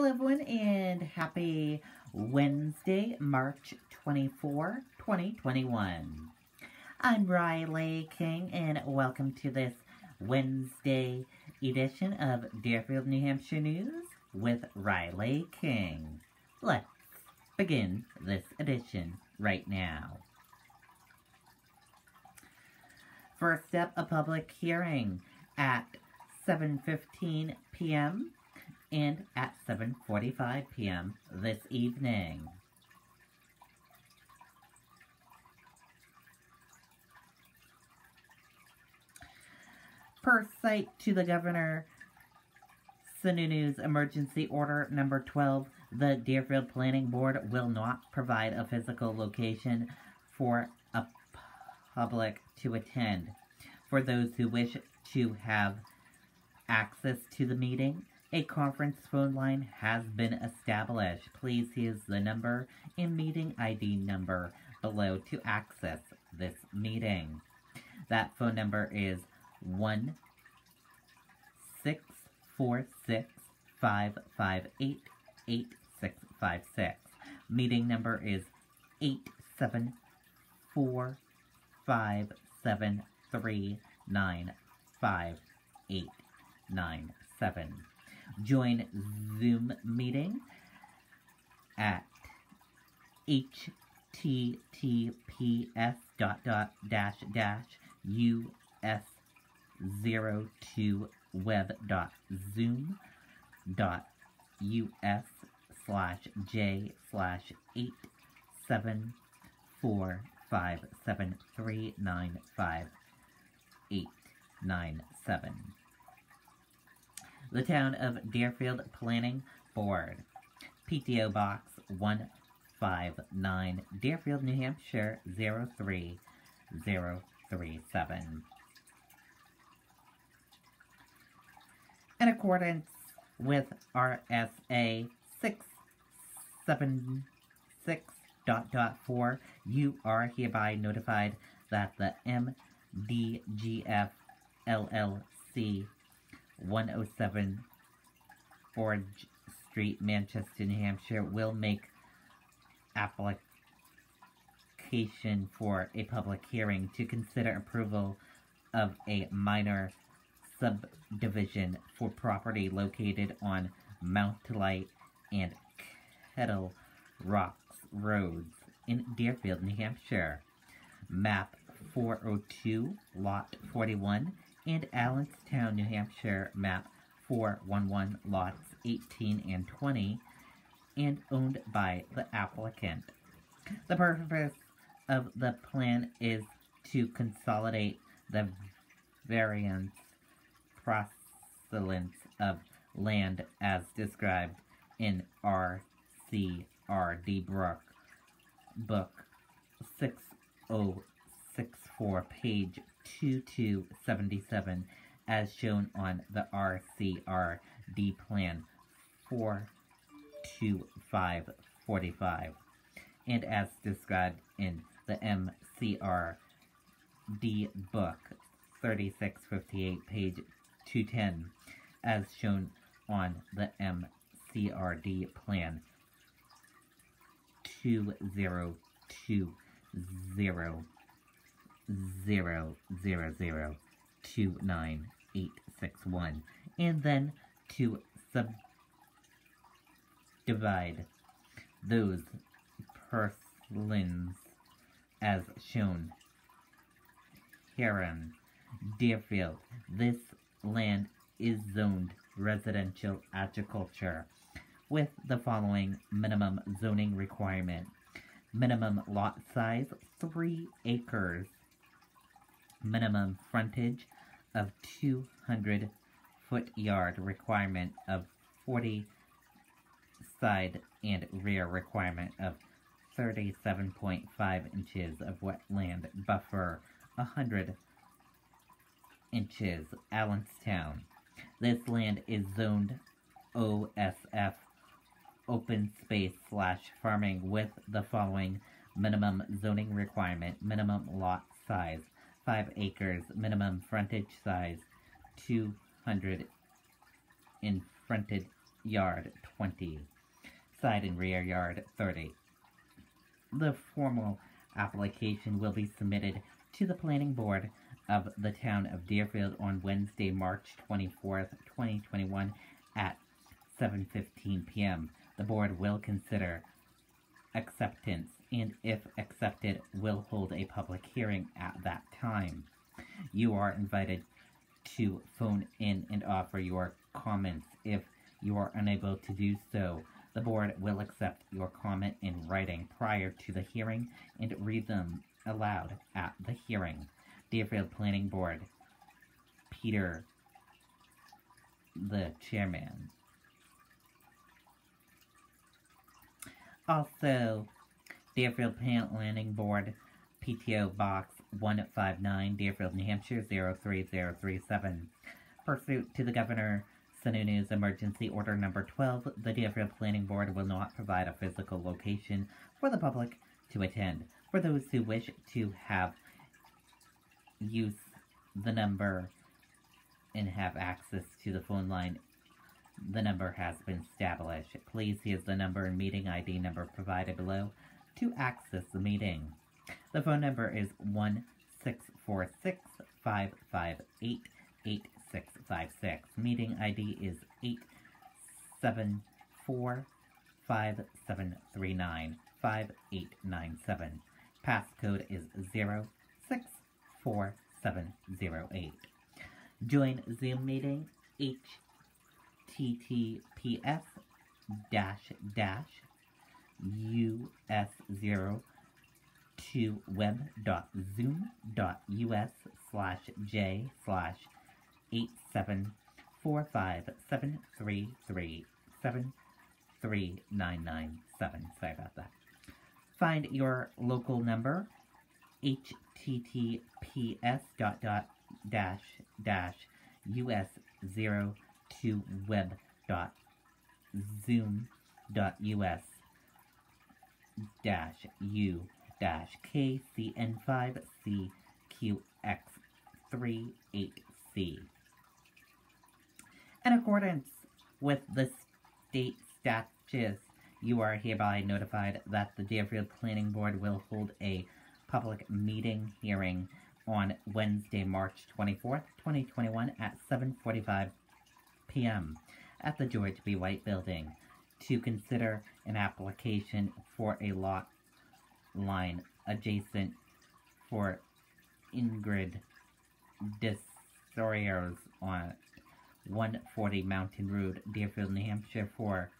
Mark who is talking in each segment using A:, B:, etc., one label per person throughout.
A: Hello, everyone, and happy Wednesday, March 24, 2021. I'm Riley King, and welcome to this Wednesday edition of Deerfield, New Hampshire News with Riley King. Let's begin this edition right now. First up, a public hearing at 7.15 p.m. and at 7.45 p.m. this evening. Per cite to the governor, Sununu's emergency order number 12, the Deerfield Planning Board will not provide a physical location for a public to attend. For those who wish to have access to the meeting, a conference phone line has been established. Please use the number and meeting ID number below to access this meeting. That phone number is 1 646 558 8656. Meeting number is 874 573 9897. Join Zoom meeting at https dot dot dash dash us zero two web dot zoom dot us slash j slash eight seven four five seven three nine five eight nine seven. The Town of Deerfield Planning Board, PTO Box 159, Deerfield, New Hampshire 03037. In accordance with RSA 676 dot dot 4, you are hereby notified that the MDGF LLC 107 Forge Street, Manchester, New Hampshire will make application for a public hearing to consider approval of a minor subdivision for property located on Mount Delight and Kettle Rocks Roads in Deerfield, New Hampshire. Map 402, Lot 41, and Allenstown, New Hampshire, map 411, lots 18 and 20, and owned by the applicant. The purpose of the plan is to consolidate the variance procedures of land as described in RCRD Brook, Book 6064, page 2277 as shown on the RCRD plan 42545 and as described in the MCRD book 3658 page 210 as shown on the MCRD plan 2020 zero zero zero two nine eight six one and then to subdivide those parcels as shown herein Deerfield. This land is zoned residential agriculture with the following minimum zoning requirement. Minimum lot size 3 acres minimum frontage of 200 foot yard requirement of 40 side and rear requirement of 37.5 inches of wetland buffer 100 inches Allenstown. This land is zoned OSF open space slash farming with the following minimum zoning requirement minimum lot size 5 acres, minimum frontage size 200 in fronted yard 20, side and rear yard 30. The formal application will be submitted to the Planning Board of the Town of Deerfield on Wednesday, March 24th, 2021 at 7.15 p.m. The board will consider acceptance and if accepted will hold a public hearing at that time. You are invited to phone in and offer your comments. If you are unable to do so, the board will accept your comment in writing prior to the hearing and read them aloud at the hearing. Deerfield Planning Board, Peter, the chairman. Also, Deerfield Planning Board, PTO Box 159, Deerfield, New Hampshire 03037. Pursuant to the Governor Sununu's Emergency Order Number 12, the Deerfield Planning Board will not provide a physical location for the public to attend. For those who wish to have use the number and have access to the phone line, the number has been established. Please use the number and meeting ID number provided below to access the meeting. The phone number is 1646 558 8656. Meeting ID is 874 5739 5897. Passcode is 064708. Join Zoom meeting https dash dash us0 to web.zoom.us slash j slash eight seven four five seven three three seven three nine nine seven. Sorry about that. Find your local number https dot dot dash dash us zero to web dot zoom dot us dash u dash KCN5CQX38C. In accordance with the state statutes, you are hereby notified that the Deerfield Planning Board will hold a public meeting hearing on Wednesday, March 24th, 2021 at 7.45 p.m. at the George B. White Building to consider an application for a lot line adjacent for Ingrid Desoriers on 140 Mountain Road, Deerfield, New Hampshire for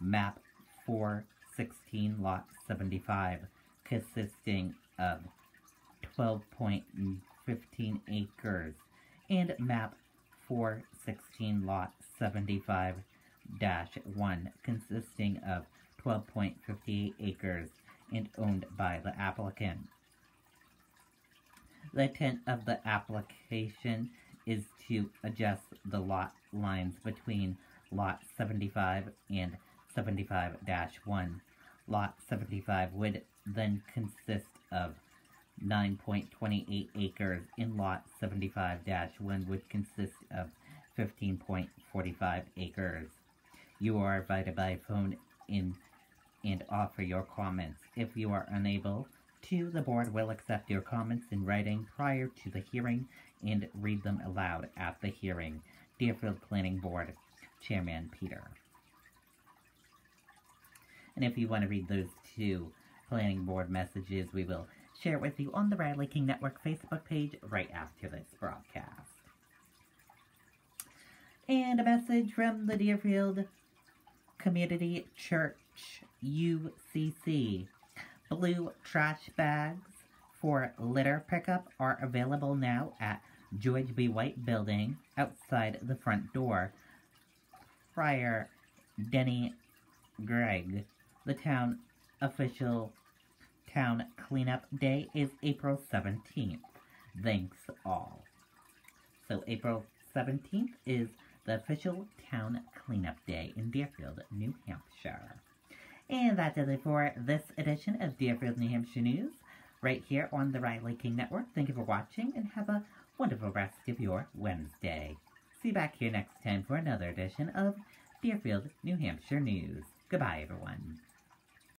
A: map 416 lot 75 consisting of 12.15 acres and map 416 lot 75 1 consisting of 12.58 acres and owned by the applicant. The intent of the application is to adjust the lot lines between Lot 75 and 75-1. Lot 75 would then consist of 9.28 acres and Lot 75-1 would consist of 15.45 acres. You are invited by phone in and offer your comments. If you are unable to, the board will accept your comments in writing prior to the hearing and read them aloud at the hearing. Deerfield Planning Board Chairman Peter. And if you want to read those two planning board messages, we will share it with you on the Riley King Network Facebook page right after this broadcast. And a message from the Deerfield Community Church UCC. Blue trash bags for litter pickup are available now at George B. White Building outside the front door. Friar Denny Greig, the town official town cleanup day is April 17th. Thanks all. So April 17th is the official town cleanup day in Deerfield, New Hampshire. And that does it for this edition of Deerfield, New Hampshire News, right here on the Riley King Network. Thank you for watching, and have a wonderful rest of your Wednesday. See you back here next time for another edition of Deerfield, New Hampshire News. Goodbye, everyone.